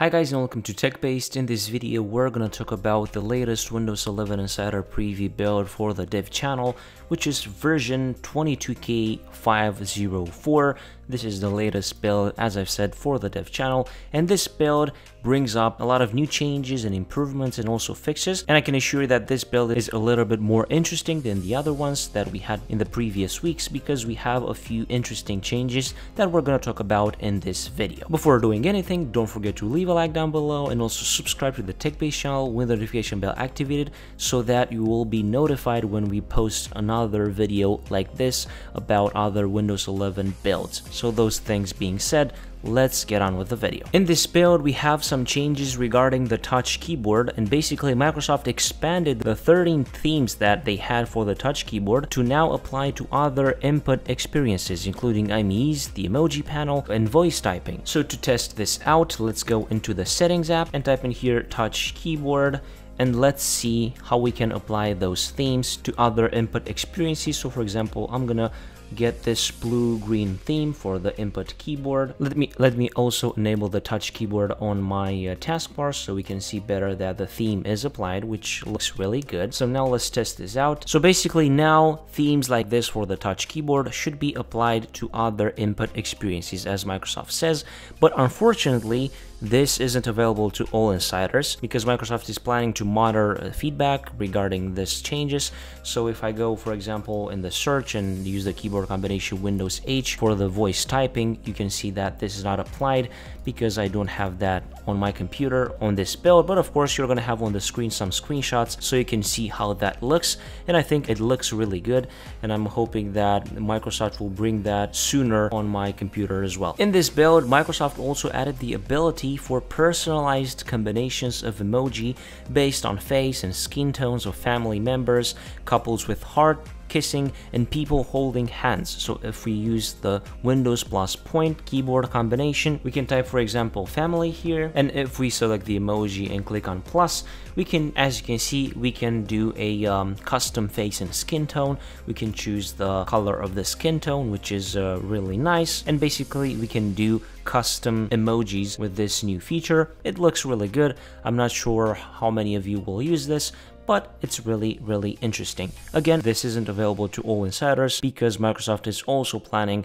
Hi guys and welcome to TechBased. In this video we're gonna talk about the latest Windows 11 Insider preview build for the dev channel which is version 22k504. This is the latest build as I've said for the dev channel and this build brings up a lot of new changes and improvements and also fixes and I can assure you that this build is a little bit more interesting than the other ones that we had in the previous weeks because we have a few interesting changes that we're gonna talk about in this video. Before doing anything don't forget to leave a like down below and also subscribe to the TechBased channel with the notification bell activated so that you will be notified when we post another video like this about other Windows 11 builds. So those things being said, let's get on with the video. In this build, we have some changes regarding the touch keyboard and basically Microsoft expanded the 13 themes that they had for the touch keyboard to now apply to other input experiences including IMEs, the emoji panel, and voice typing. So to test this out, let's go into the settings app and type in here touch keyboard and let's see how we can apply those themes to other input experiences. So for example, I'm gonna get this blue-green theme for the input keyboard. Let me let me also enable the touch keyboard on my uh, taskbar so we can see better that the theme is applied, which looks really good. So now let's test this out. So basically now themes like this for the touch keyboard should be applied to other input experiences as Microsoft says, but unfortunately this isn't available to all insiders because Microsoft is planning to monitor uh, feedback regarding these changes. So if I go, for example, in the search and use the keyboard combination Windows H for the voice typing, you can see that this is not applied because I don't have that on my computer on this build. But of course, you're going to have on the screen some screenshots so you can see how that looks. And I think it looks really good. And I'm hoping that Microsoft will bring that sooner on my computer as well. In this build, Microsoft also added the ability for personalized combinations of emoji based on face and skin tones of family members, couples with heart, kissing, and people holding hands. So if we use the Windows plus point keyboard combination, we can type, for example, family here. And if we select the emoji and click on plus, we can, as you can see, we can do a um, custom face and skin tone. We can choose the color of the skin tone, which is uh, really nice. And basically, we can do custom emojis with this new feature. It looks really good. I'm not sure how many of you will use this, but it's really, really interesting. Again, this isn't available to all insiders because Microsoft is also planning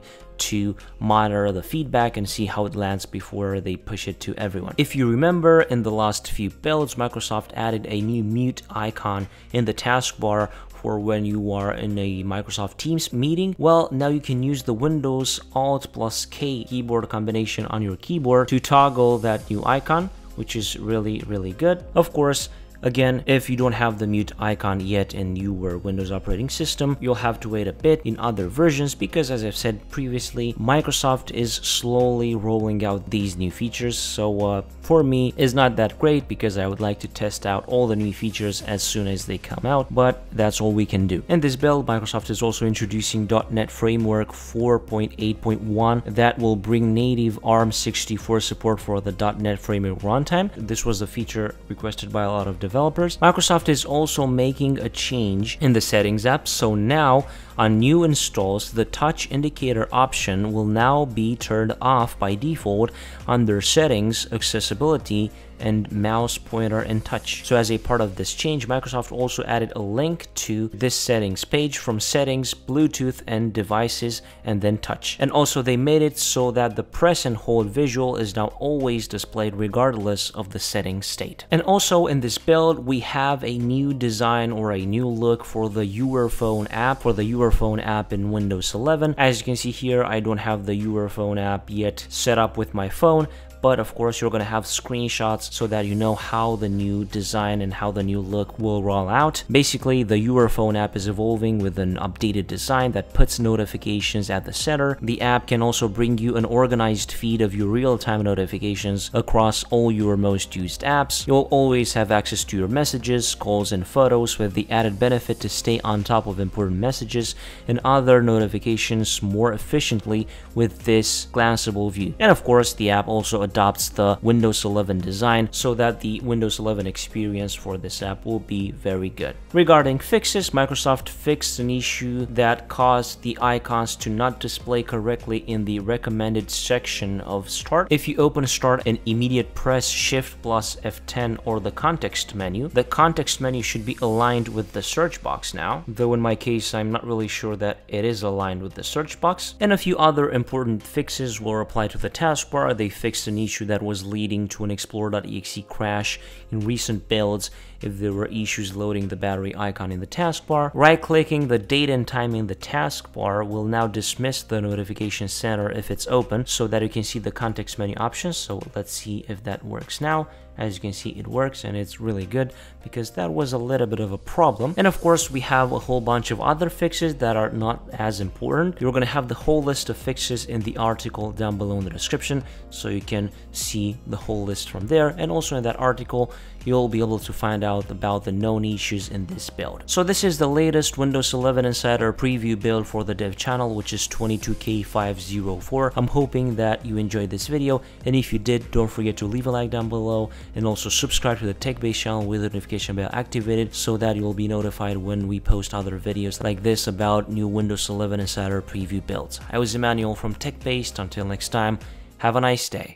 to monitor the feedback and see how it lands before they push it to everyone. If you remember, in the last few builds, Microsoft added a new mute icon in the taskbar for when you are in a Microsoft Teams meeting, well, now you can use the Windows Alt plus K keyboard combination on your keyboard to toggle that new icon, which is really, really good. Of course, Again, if you don't have the mute icon yet in your Windows operating system, you'll have to wait a bit in other versions because as I've said previously, Microsoft is slowly rolling out these new features. So uh, for me, it's not that great because I would like to test out all the new features as soon as they come out, but that's all we can do. In this build, Microsoft is also introducing .NET Framework 4.8.1 that will bring native ARM64 support for the .NET Framework runtime. This was a feature requested by a lot of developers developers, Microsoft is also making a change in the settings app. So now on new installs, the touch indicator option will now be turned off by default under settings, accessibility, and mouse pointer and touch. So as a part of this change, Microsoft also added a link to this settings page from settings, Bluetooth and devices and then touch. And also they made it so that the press and hold visual is now always displayed regardless of the setting state. And also in this build, we have a new design or a new look for the Your Phone app, for the Your Phone app in Windows 11. As you can see here, I don't have the Your Phone app yet set up with my phone, but of course you're going to have screenshots so that you know how the new design and how the new look will roll out. Basically, the Your Phone app is evolving with an updated design that puts notifications at the center. The app can also bring you an organized feed of your real-time notifications across all your most used apps. You'll always have access to your messages, calls, and photos with the added benefit to stay on top of important messages and other notifications more efficiently with this glanceable view. And of course, the app also adopts the Windows 11 design so that the Windows 11 experience for this app will be very good. Regarding fixes, Microsoft fixed an issue that caused the icons to not display correctly in the recommended section of Start. If you open Start and immediate press Shift plus F10 or the context menu, the context menu should be aligned with the search box now, though in my case I'm not really sure that it is aligned with the search box. And a few other important fixes were applied to the taskbar. They fixed an issue that was leading to an Explorer.exe crash in recent builds if there were issues loading the battery icon in the taskbar. Right-clicking the date and time in the taskbar will now dismiss the notification center if it's open so that you can see the context menu options. So let's see if that works now. As you can see, it works and it's really good because that was a little bit of a problem. And of course, we have a whole bunch of other fixes that are not as important. You're going to have the whole list of fixes in the article down below in the description so you can see the whole list from there. And also in that article, you'll be able to find out about the known issues in this build. So this is the latest Windows 11 Insider preview build for the dev channel, which is 22K504. I'm hoping that you enjoyed this video, and if you did, don't forget to leave a like down below, and also subscribe to the TechBased channel with the notification bell activated so that you'll be notified when we post other videos like this about new Windows 11 Insider preview builds. I was Emmanuel from TechBased. Until next time, have a nice day.